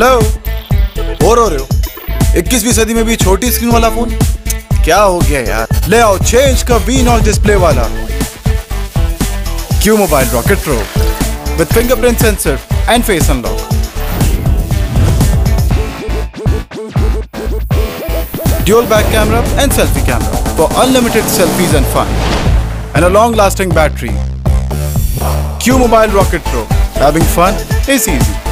Hello. Bore हो रहे हो। इक्कीसवीं सदी में भी छोटी स्क्रीन वाला फ़ोन क्या हो गया यार? ले आओ, छह इंच का वी नॉच डिस्प्ले वाला। Q mobile rocket pro with fingerprint sensor and face unlock dual back camera and selfie camera for unlimited selfies and fun and a long lasting battery Q mobile rocket pro Having fun is easy.